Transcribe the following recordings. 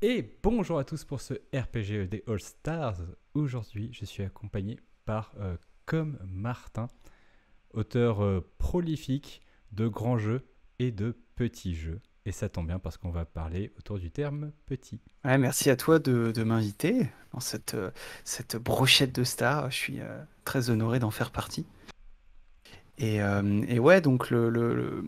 Et bonjour à tous pour ce RPG des All Stars. Aujourd'hui, je suis accompagné par euh, Comme Martin, auteur euh, prolifique de grands jeux et de petits jeux. Et ça tombe bien parce qu'on va parler autour du terme petit. Merci à toi de, m'inviter dans cette, euh, cette brochette de stars. Je suis euh, très honoré d'en faire partie. Et, ouais, donc le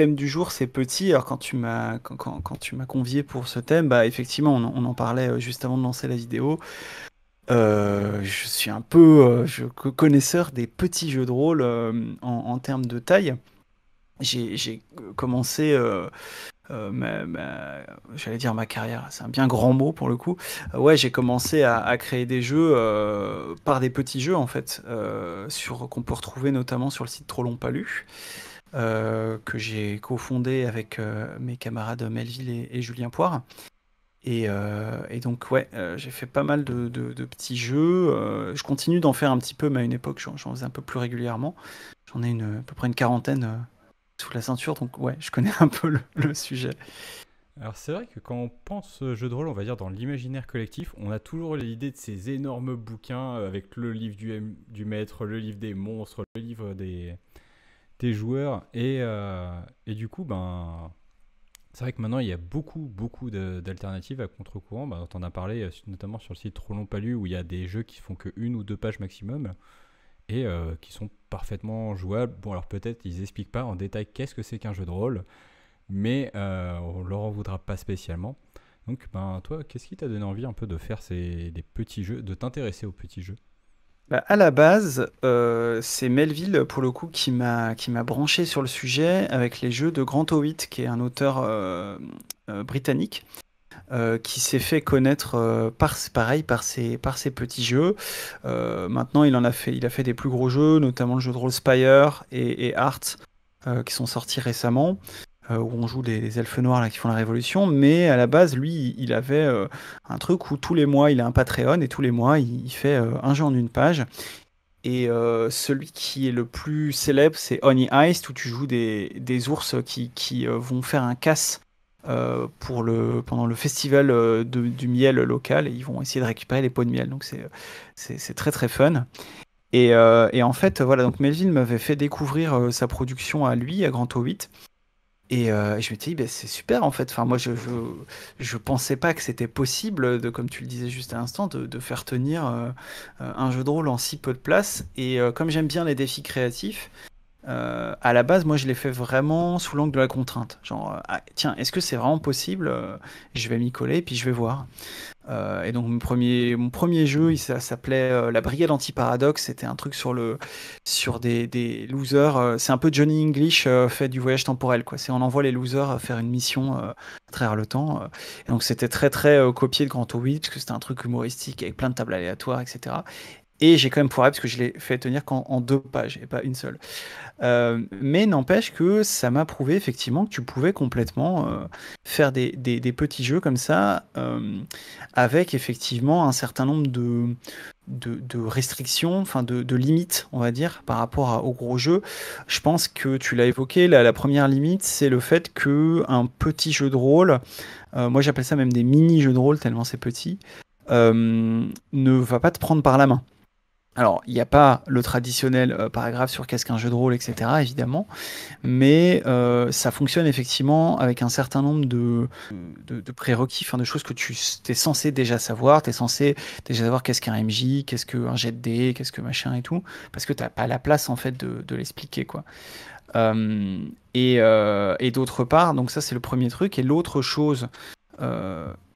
thème du jour, c'est petit. Alors quand tu m'as quand, quand- tu m'as convié pour ce thème, bah effectivement, on, en parlait euh, juste avant de lancer la vidéo. Euh, je suis un peu euh, connaisseur des petits jeux de rôle euh, en, termes de taille. J'ai commencé j'allais dire ma carrière, c'est un bien grand mot pour le coup. Ouais, j'ai commencé à, à créer des jeux par des petits jeux en fait, sur qu'on peut retrouver notamment sur le site Trop Long Pas Lu, euh, que j'ai cofondé avec euh, mes camarades Melville et, Julien Poire. Et, euh, donc ouais, j'ai fait pas mal de, petits jeux. je continue d'en faire un petit peu, mais à une époque j'en faisais un peu plus régulièrement. J'en ai à peu près une quarantaine sous la ceinture, donc ouais, je connais un peu le, sujet. Alors c'est vrai que quand on pense jeu de rôle, on va dire dans l'imaginaire collectif, on a toujours l'idée de ces énormes bouquins avec le livre du maître, le livre des monstres, le livre des, des joueurs. Et, euh, et du coup, ben, c'est vrai que maintenant il y a beaucoup, beaucoup d'alternatives à contre-courant. Ben, on en a parlé euh, notamment sur le site Trop Long Pas Lu où il y a des jeux qui font que une ou deux pages maximum et euh, qui sont parfaitement jouables. Bon, alors peut-être ils expliquent pas en détail qu'est-ce que c'est qu'un jeu de rôle, mais on leur en voudra pas spécialement. Donc, ben, toi, qu'est-ce qui t'a donné envie un peu de faire ces, des petits jeux, de t'intéresser aux petits jeux? Bah, à la base, euh, c'est Melville, pour le coup, qui m'a branché sur le sujet avec les jeux de Grant Howitt, qui est un auteur euh, euh, britannique, qui s'est fait connaître par, pareil par ses, par ses petits jeux. Maintenant, il en a fait, il a fait des plus gros jeux, notamment le jeu de rôle Spire et, Art, qui sont sortis récemment, où on joue des, des elfes noirs là, qui font la révolution. Mais à la base, lui, il avait euh, un truc où tous les mois, il a un Patreon et tous les mois, il, fait euh, un jeu en une page. Et euh, celui qui est le plus célèbre, c'est Honey Heist, où tu joues des, ours qui, qui euh, vont faire un casse euh, pour le, pendant le festival euh, de- du miel local et ils vont essayer de récupérer les pots de miel. Donc c'est très très fun. Et, euh, et en fait, voilà, donc Melville m'avait fait découvrir euh, sa production à lui, à Grand O8. Et, euh, et je me suis dit, ben, c'est super en fait. Enfin, moi, je, je, je pensais pas que c'était possible, de, comme tu le disais juste à l'instant, de, de faire tenir euh, euh, un jeu de rôle en si peu de place. Et comme j'aime bien les défis créatifs, euh, à la base, moi, je l'ai fait vraiment sous l'angle de la contrainte. Genre, euh, ah, tiens, est-ce que c'est vraiment possible Euh, Je vais m'y coller, puis je vais voir. Et donc, mon premier, mon premier jeu, il s'a- s'appelait La Brigade Anti-Paradoxe. C'était un truc sur, le, sur des, losers. c'est un peu Johnny English fait du voyage temporel. C'est on envoie les losers faire une mission à travers le temps. et donc, c'était très, très copié de Grand O8, parce que c'était un truc humoristique avec plein de tables aléatoires, etc. Et j'ai quand même foiré parce que je l'ai fait tenir qu'en en deux pages et pas une seule. Euh, mais n'empêche que ça m'a prouvé effectivement que tu pouvais complètement euh, faire des, petits jeux comme ça euh, avec effectivement un certain nombre de, restrictions, enfin de, limites, on va dire, par rapport à- aux gros jeux. Je pense que tu l'as évoqué, la, la première limite, c'est le fait que un petit jeu de rôle, moi j'appelle ça même des mini jeux de rôle tellement c'est petit, ne va pas te prendre par la main. Alors, il n'y a pas le traditionnel euh, paragraphe sur qu'est-ce qu'un jeu de rôle, etc., évidemment, mais euh, ça fonctionne effectivement avec un certain nombre de, de, prérequis, de choses que tu es censé déjà savoir. Tu es censé déjà savoir qu'est-ce qu'un MJ, qu'est-ce qu'un jet de qu'est-ce que machin et tout, parce que tu n'as pas la place, en fait, de, l'expliquer, quoi. Euh, et d'autre part, donc ça, c'est le premier truc. Et l'autre chose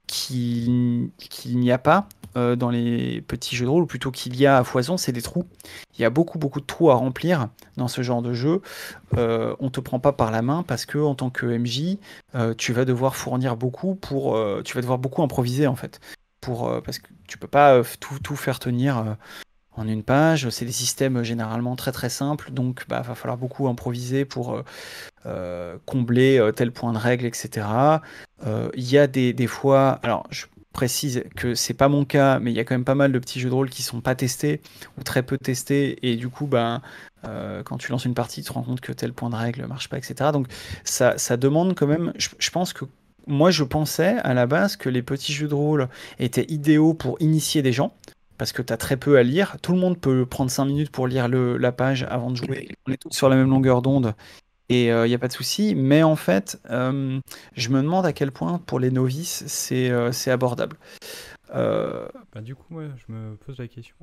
qui- qu'il n'y a pas euh, dans les petits jeux de rôle, ou plutôt qu'il y a à foison, c'est des trous. Il y a beaucoup, beaucoup de trous à remplir dans ce genre de jeu. Euh, on te prend pas par la main parce que en tant que MJ, euh, tu vas devoir fournir beaucoup pour, tu vas devoir beaucoup improviser en fait, pour parce que tu peux pas tout, tout faire tenir. en une page, c'est des systèmes généralement très très simples, donc bah, va falloir beaucoup improviser pour combler tel point de règle, etc. Il y a des, des fois, alors je précise que c'est pas mon cas, mais il y a quand même pas mal de petits jeux de rôle qui sont pas testés ou très peu testés, et du coup, ben, euh, quand tu lances une partie, tu te rends compte que tel point de règle marche pas, etc. Donc ça, ça demande quand même, je, je pense que moi, je pensais à la base que les petits jeux de rôle étaient idéaux pour initier des gens, parce que tu as très peu à lire. Tout le monde peut prendre 5 minutes pour lire le, la page avant de jouer. On est tous sur la même longueur d'onde et il euh, n'y a pas de souci. Mais en fait, euh, je me demande à quel point pour les novices c'est euh, abordable. Bah, du coup, moi, je me pose la question.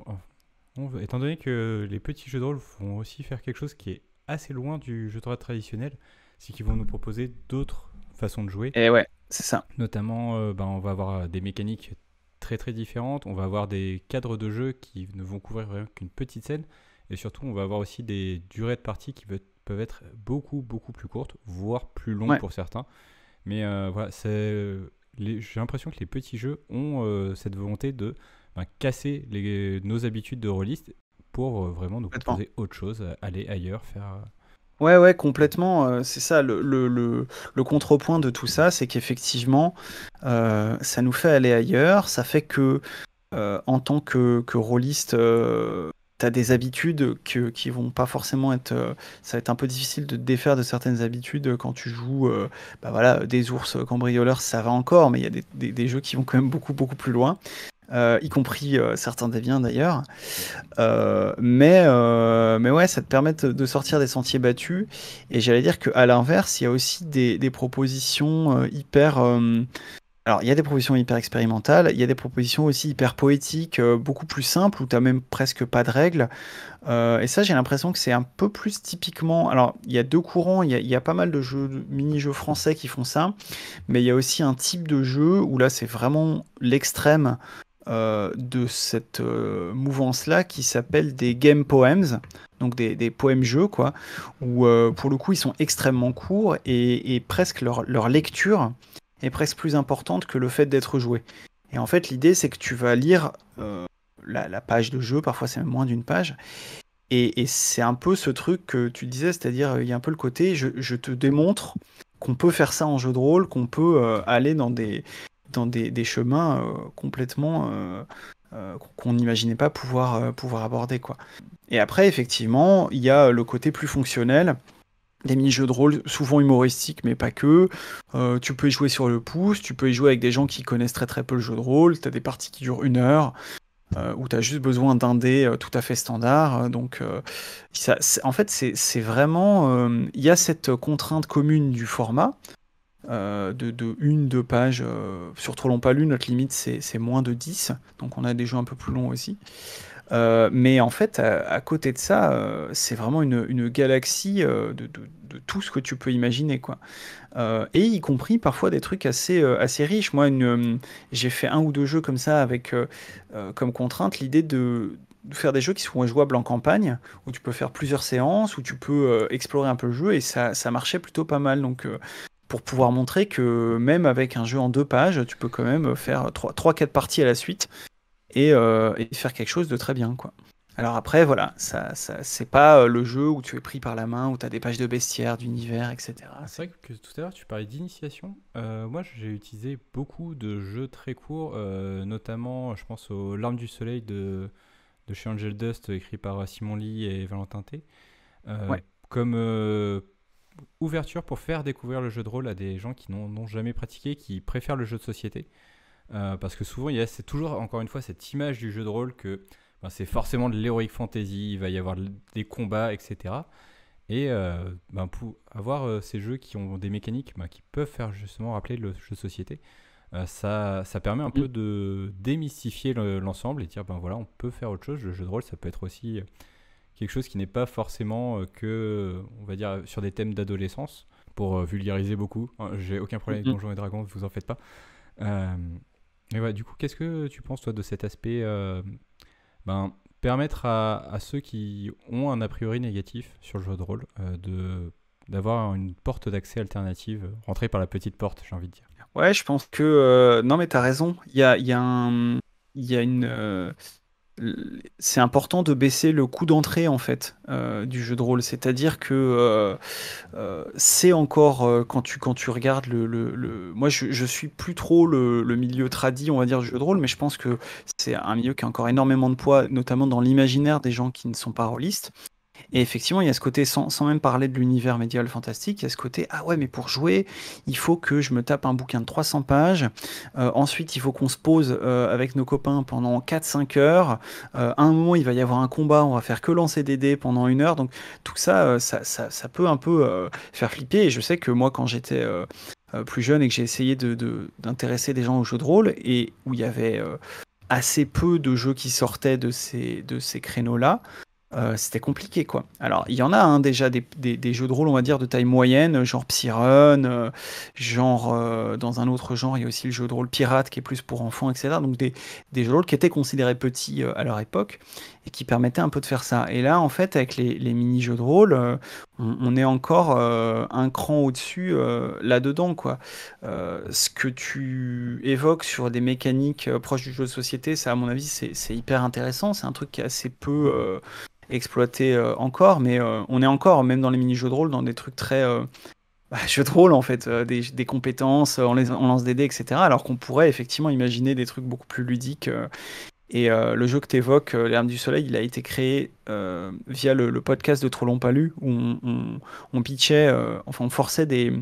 Oh, étant donné que les petits jeux de rôle vont aussi faire quelque chose qui est assez loin du jeu de rôle traditionnel, c'est qu'ils vont nous proposer d'autres façons de jouer. Et ouais, c'est ça. Notamment, bah, on va avoir des mécaniques très très différentes. On va avoir des cadres de jeu qui ne vont couvrir qu'une petite scène. Et surtout, on va avoir aussi des durées de partie qui peuvent être beaucoup beaucoup plus courtes, voire plus longues pour certains. Mais euh, voilà, c'est j'ai l'impression que les petits jeux ont euh, cette volonté de ben, casser les, nos habitudes de rôliste pour euh, vraiment nous proposer autre chose, aller ailleurs, faire Ouais, ouais, complètement. Euh, c'est ça, le, le, le, contrepoint de tout ça, c'est qu'effectivement, euh, ça nous fait aller ailleurs. Ça fait que, euh, en tant que, que rôliste, tu des habitudes que, qui vont pas forcément être. ça va être un peu difficile de te défaire de certaines habitudes quand tu joues bah voilà, des ours cambrioleurs, ça va encore, mais il y a des, des, jeux qui vont quand même beaucoup, beaucoup plus loin. Euh, y compris euh, certains déviants d'ailleurs. Euh, mais, mais ouais, ça te permet de sortir des sentiers battus. Et j'allais dire qu'à l'inverse, il y a aussi des, des propositions hyper. Alors, il y a des propositions hyper expérimentales, il y a des propositions aussi hyper poétiques, beaucoup plus simples, où tu n'as même presque pas de règles. et ça, j'ai l'impression que c'est un peu plus typiquement. Alors, il y a deux courants, il y a, pas mal de jeux, mini-jeux français qui font ça, mais il y a aussi un type de jeu où là, c'est vraiment l'extrême. Euh, de cette euh, mouvance-là qui s'appelle des game poems, donc des, poèmes-jeux, quoi, où euh, pour le coup ils sont extrêmement courts et, presque leur, lecture est presque plus importante que le fait d'être joué. Et en fait, l'idée c'est que tu vas lire la, page de jeu, parfois c'est même moins d'une page, et, c'est un peu ce truc que tu disais, c'est-à-dire il y a un peu le côté je, te démontre qu'on peut faire ça en jeu de rôle, qu'on peut aller dans des, dans des, chemins euh, complètement euh, euh, qu'on n'imaginait pas pouvoir, pouvoir aborder. Quoi. Et après, effectivement, il y a le côté plus fonctionnel des mini-jeux de rôle, souvent humoristiques, mais pas que. tu peux y jouer sur le pouce, tu peux y jouer avec des gens qui connaissent très très peu le jeu de rôle, tu as des parties qui durent une heure, où tu juste besoin d'un dé tout à fait standard. donc, en fait, c'est vraiment. Il y a cette contrainte commune du format, euh, de, une, deux pages. Euh, sur trop long pas lu, notre limite c'est moins de 10, donc on a des jeux un peu plus longs aussi. Euh, mais en fait, à, côté de ça, c'est vraiment une, galaxie de, de, de, tout ce que tu peux imaginer. Quoi. et y compris parfois des trucs assez, assez riches. Moi, j'ai fait un ou deux jeux comme ça avec comme contrainte l'idée de, faire des jeux qui sont jouables en campagne, où tu peux faire plusieurs séances, où tu peux explorer un peu le jeu, et ça, ça marchait plutôt pas mal. Donc pour pouvoir montrer que même avec un jeu en deux pages, tu peux quand même faire 3-4 parties à la suite euh, et, faire quelque chose de très bien. Quoi. Alors après, voilà, ça, ça c'est pas euh, le jeu où tu es pris par la main, où tu as des pages de bestiaire, d'univers, etc. C'est vrai que tout à l'heure, tu parlais d'initiation. Euh, moi, j'ai utilisé beaucoup de jeux très courts, notamment, je pense aux Larmes du Soleil de, de chez Angel Dust, écrit par Simon Lee et Valentin T. Comme ouverture pour faire découvrir le jeu de rôle à des gens qui n'ont jamais pratiqué, qui préfèrent le jeu de société. Euh, parce que souvent, il y a c'est toujours, encore une fois, cette image du jeu de rôle que ben, c'est forcément de l'heroic fantasy, il va y avoir des combats, etc. Et euh, ben, pour avoir euh, ces jeux qui ont des mécaniques ben, qui peuvent faire justement rappeler le jeu de société, ça, ça permet un peu de démystifier l'ensemble et dire ben voilà, on peut faire autre chose. Le jeu de rôle, ça peut être aussi quelque chose qui n'est pas forcément que, on va dire, sur des thèmes d'adolescence, pour vulgariser beaucoup. Hein, j'ai aucun problème avec mm-hmm. Donjons et Dragons, vous en faites pas. Euh, mais ouais, du coup, qu'est-ce que tu penses, toi, de cet aspect ben, permettre à, ceux qui ont un a priori négatif sur le jeu de rôle de d'avoir une porte d'accès alternative, rentrer par la petite porte, j'ai envie de dire? Ouais, je pense que... non, mais tu as raison. Il y a, y, a y a une c'est important de baisser le coût d'entrée en fait euh, du jeu de rôle. C'est-à-dire que euh, euh, c'est encore quand tu regardes le, le, moi je, suis plus trop le, milieu tradit on va dire du jeu de rôle, mais je pense que c'est un milieu qui a encore énormément de poids, notamment dans l'imaginaire des gens qui ne sont pas rôlistes. Et effectivement, il y a ce côté, sans, même parler de l'univers médiéval fantastique, il y a ce côté, ah ouais, mais pour jouer, il faut que je me tape un bouquin de 300 pages. Euh, ensuite, il faut qu'on se pose euh, avec nos copains pendant 4-5 heures. Euh, un moment, il va y avoir un combat, on va faire que lancer des dés pendant une heure. Donc tout ça, ça, peut un peu faire flipper. Et je sais que moi, quand j'étais plus jeune et que j'ai essayé d'intéresser de, des gens au jeu de rôle, et où il y avait assez peu de jeux qui sortaient de ces, de ces créneaux-là, euh, c'était compliqué quoi. Alors il y en a hein, déjà des, jeux de rôle on va dire de taille moyenne, genre Psyrun, euh, genre euh, dans un autre genre il y a aussi le jeu de rôle Pirate qui est plus pour enfants etc. Donc des, des jeux de rôle qui étaient considérés petits à leur époque et qui permettaient un peu de faire ça. Et là en fait avec les, les mini jeux de rôle on, on, est encore un cran au-dessus là-dedans quoi. ce que tu évoques sur des mécaniques proches du jeu de société ça à mon avis c'est hyper intéressant, c'est un truc qui est assez peu exploité euh, encore, mais euh, on est encore, même dans les mini-jeux de rôle, dans des trucs très euh, bah, jeux de rôle en fait, des, compétences, on lance des dés, etc. Alors qu'on pourrait effectivement imaginer des trucs beaucoup plus ludiques. Et le jeu que tu évoques, L'Arme du Soleil, il a été créé via le, podcast de Trop Long Pas Lu, où on, pitchait, enfin on forçait des.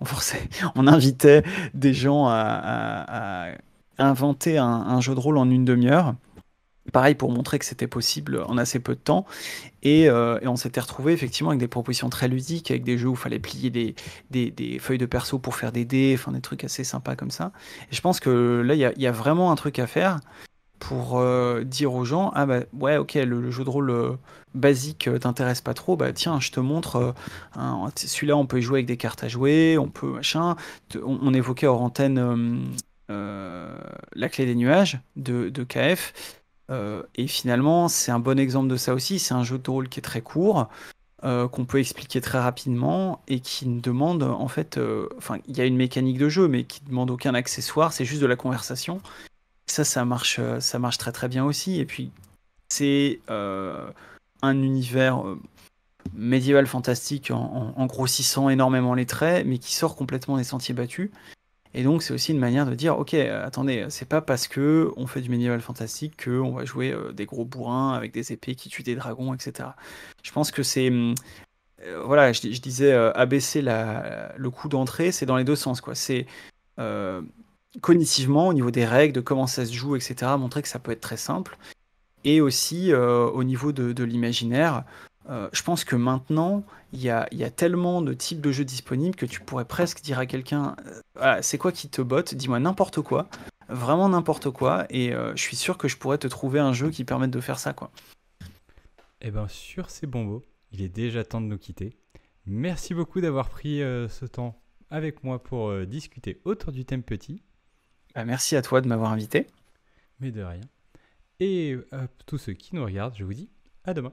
On forçait, on invitait des gens à, inventer un, jeu de rôle en une demi-heure. Pareil pour montrer que c'était possible en assez peu de temps. Euh, et, on s'était retrouvé effectivement avec des propositions très ludiques, avec des jeux où il fallait plier des, des, feuilles de perso pour faire des dés, enfin des trucs assez sympas comme ça. Et je pense que là, il y, a, vraiment un truc à faire pour euh, dire aux gens Ah bah ouais, ok, le, jeu de rôle euh, basique t'intéresse pas trop, bah tiens, je te montre. Celui-là, on peut y jouer avec des cartes à jouer, on peut machin. On, évoquait hors antenne. la clé des nuages de, KF euh, et finalement, c'est un bon exemple de ça aussi. C'est un jeu de rôle qui est très court, euh, qu'on peut expliquer très rapidement et qui ne demande en fait, euh, enfin, il y a une mécanique de jeu, mais qui ne demande aucun accessoire. C'est juste de la conversation. Ça, ça marche, ça marche très très bien aussi. Et puis, c'est un univers médiéval fantastique en, grossissant énormément les traits, mais qui sort complètement des sentiers battus. Et donc c'est aussi une manière de dire, ok, euh, attendez, c'est pas parce que on fait du médiéval fantastique qu'on va jouer euh, des gros bourrins avec des épées qui tuent des dragons, etc. Je pense que c'est, hum, euh, voilà, je, disais abaisser le coût d'entrée, c'est dans les deux sens, quoi. C'est cognitivement au niveau des règles, de comment ça se joue, etc. Montrer que ça peut être très simple, et aussi au niveau de, l'imaginaire, euh, je pense que maintenant, il y a, tellement de types de jeux disponibles que tu pourrais presque dire à quelqu'un euh, c'est quoi qui te botte? Dis-moi n'importe quoi, vraiment n'importe quoi, et euh, je suis sûr que je pourrais te trouver un jeu qui permette de faire ça. quoi. Eh bien, sur ces bons mots, il est déjà temps de nous quitter. Merci beaucoup d'avoir pris ce temps avec moi pour discuter autour du thème petit. Bah, merci à toi de m'avoir invité. Mais de rien. Et à tous ceux qui nous regardent, je vous dis à demain.